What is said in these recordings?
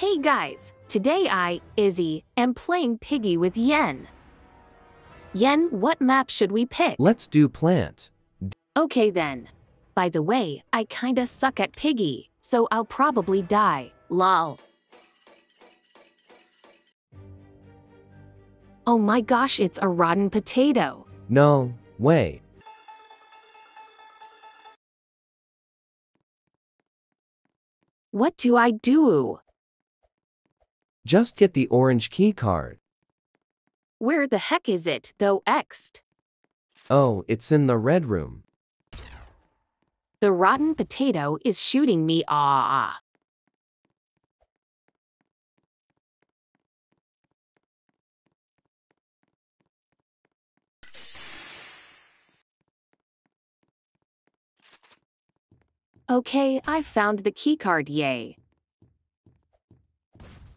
Hey guys, today I, Izzy, am playing Piggy with Yen. Yen, what map should we pick? Let's do plant. Okay then. By the way, I kinda suck at Piggy, so I'll probably die. Lol. Oh my gosh, it's a rotten potato. No, way. What do I do? Just get the orange key card. Where the heck is it, though X'd? Oh, it's in the red room. The rotten potato is shooting me ah ah. Okay, I found the keycard, yay.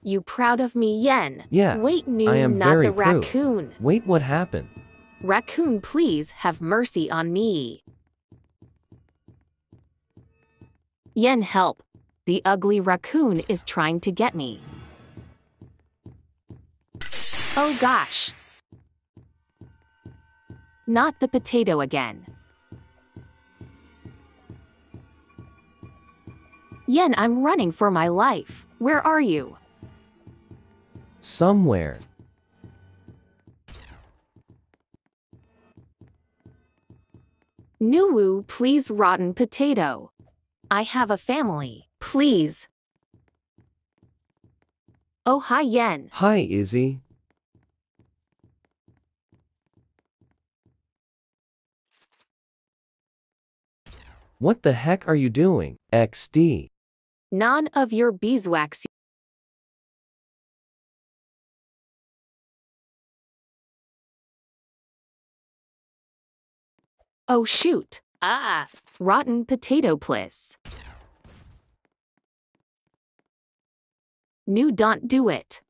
You proud of me, Yen? Yes, Wait, new, I am not very the proud. raccoon. Wait, what happened? Raccoon, please have mercy on me. Yen, help. The ugly raccoon is trying to get me. Oh gosh. Not the potato again. Yen, I'm running for my life. Where are you? Somewhere. Nuwu, please, rotten potato. I have a family, please. Oh, hi, Yen. Hi, Izzy. What the heck are you doing, XD? None of your beeswax. Oh, shoot. Ah, rotten potato pliss. New don't do it.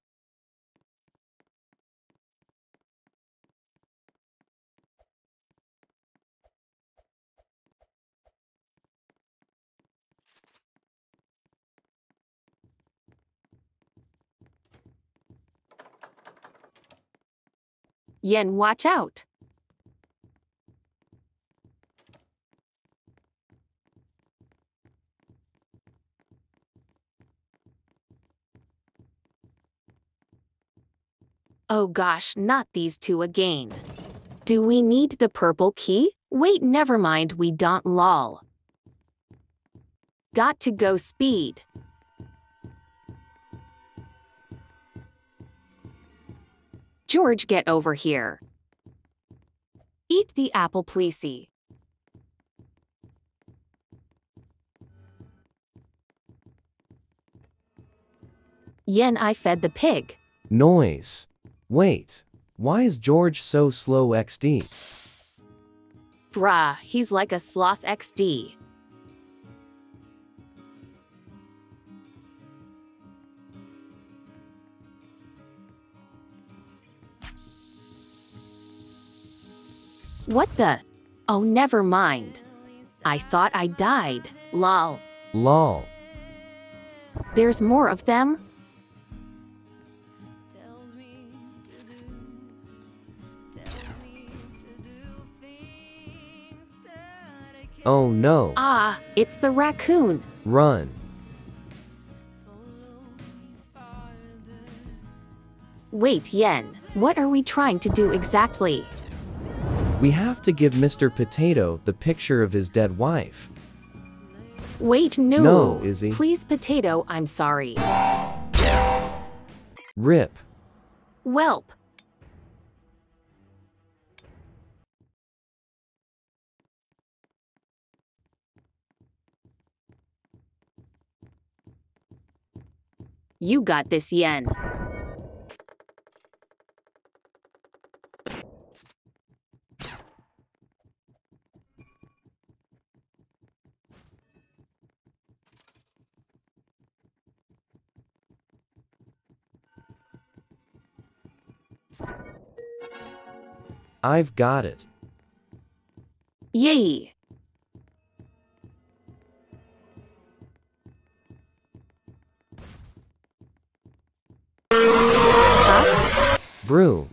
Yen, watch out. Oh gosh, not these two again. Do we need the purple key? Wait, never mind, we don't lol. Got to go speed. George, get over here. Eat the apple, pleasey. Yen, I fed the pig. Noise. Wait. Why is George so slow, XD? Bruh, he's like a sloth XD. What the? Oh, never mind. I thought I died. Lol. Lol. There's more of them? Oh no. Ah, it's the raccoon. Run. Wait, Yen. What are we trying to do exactly? We have to give Mr. Potato the picture of his dead wife. Wait, no. No, Izzy. Please, potato, I'm sorry. Rip. Welp. You got this, Yen. I've got it. Yay! Brew,